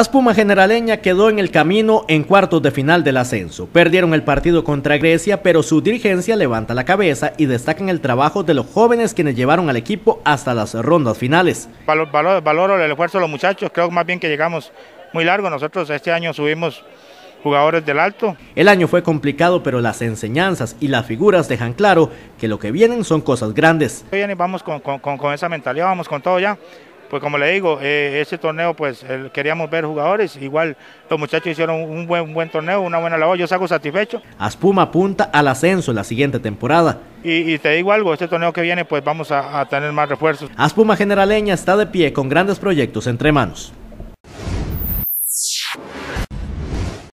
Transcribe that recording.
Aspuma Generaleña quedó en el camino en cuartos de final del ascenso. Perdieron el partido contra Grecia, pero su dirigencia levanta la cabeza y destacan el trabajo de los jóvenes quienes llevaron al equipo hasta las rondas finales. Valoro, valoro el esfuerzo de los muchachos, creo más bien que llegamos muy largo. Nosotros este año subimos jugadores del alto. El año fue complicado, pero las enseñanzas y las figuras dejan claro que lo que vienen son cosas grandes. Vamos con, con, con esa mentalidad, vamos con todo ya pues como le digo, eh, ese torneo pues queríamos ver jugadores, igual los muchachos hicieron un buen, buen torneo, una buena labor, yo salgo satisfecho. Aspuma apunta al ascenso en la siguiente temporada. Y, te digo algo, este torneo que viene pues vamos a, a tener más refuerzos. Aspuma Generaleña está de pie con grandes proyectos entre manos.